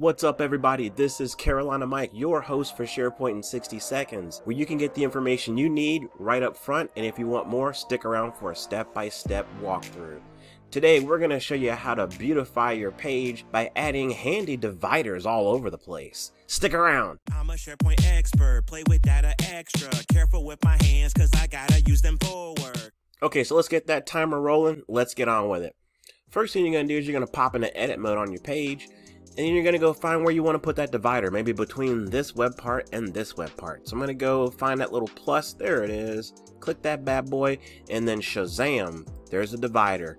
What's up everybody, this is Carolina MiC, your host for SharePoint in 60 seconds, where you can get the information you need right up front and if you want more, stick around for a step-by-step -step walkthrough. Today we're going to show you how to beautify your page by adding handy dividers all over the place. Stick around! I'm a SharePoint expert, play with data extra, careful with my hands cause I gotta use them for work. Okay, so let's get that timer rolling, let's get on with it. First thing you're going to do is you're going to pop into edit mode on your page and you're going to go find where you want to put that divider, maybe between this web part and this web part. So I'm going to go find that little plus, there it is, click that bad boy, and then Shazam, there's a divider.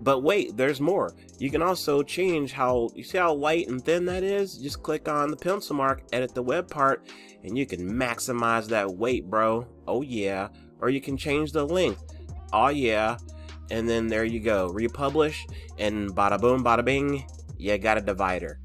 But wait, there's more. You can also change how, you see how light and thin that is? Just click on the pencil mark, edit the web part, and you can maximize that weight, bro. Oh yeah. Or you can change the length. Oh yeah. And then there you go. Republish, and bada boom, bada bing, you got a divider.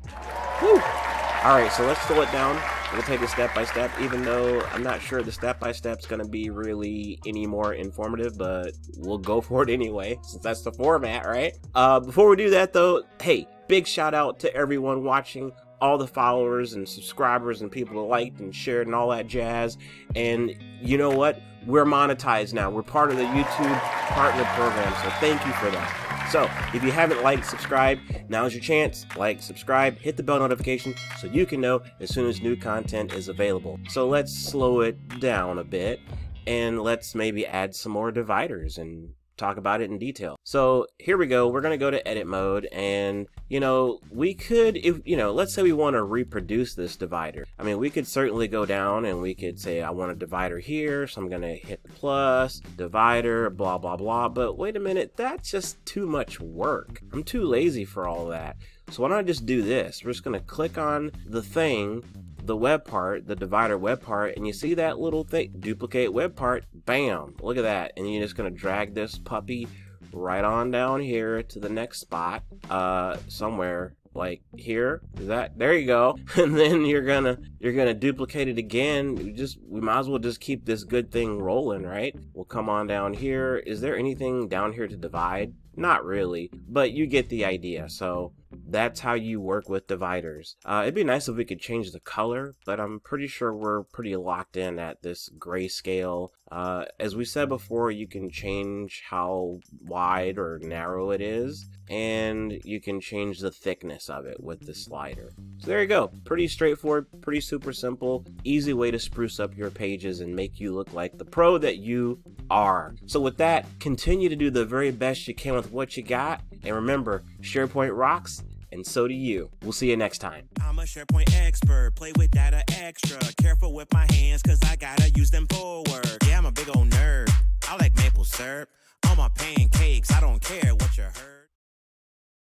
Alright, so let's slow it down. We'll take it step by step, even though I'm not sure the step by step is going to be really any more informative, but we'll go for it anyway, since that's the format, right? Uh, before we do that, though, hey, big shout out to everyone watching, all the followers and subscribers and people that liked and shared and all that jazz. And you know what? We're monetized now. We're part of the YouTube partner program, so thank you for that. So, if you haven't liked, subscribe, now's your chance. Like, subscribe, hit the bell notification so you can know as soon as new content is available. So let's slow it down a bit and let's maybe add some more dividers and talk about it in detail. So here we go. We're going to go to edit mode and, you know, we could, if, you know, let's say we want to reproduce this divider. I mean, we could certainly go down and we could say, I want a divider here. So I'm going to hit the plus, divider, blah, blah, blah. But wait a minute, that's just too much work. I'm too lazy for all that. So why don't I just do this? We're just going to click on the thing the web part, the divider web part, and you see that little thing, duplicate web part, bam, look at that. And you're just gonna drag this puppy right on down here to the next spot, uh, somewhere like here is that there you go. And then you're gonna you're gonna duplicate it again. We just we might as well just keep this good thing rolling right? We'll come on down here. Is there anything down here to divide? Not really, but you get the idea. So that's how you work with dividers. Uh, it'd be nice if we could change the color, but I'm pretty sure we're pretty locked in at this grayscale. Uh, as we said before, you can change how wide or narrow it is, and you can change the thickness of it with the slider. So there you go. Pretty straightforward, pretty super simple, easy way to spruce up your pages and make you look like the pro that you are. So with that, continue to do the very best you can with what you got. And remember, SharePoint rocks, and so do you. We'll see you next time. I'm a SharePoint expert, play with data extra. Careful with my hands, cause I gotta use them for work. Yeah, I'm a big old nerd. I like maple syrup on my pancakes. I don't care.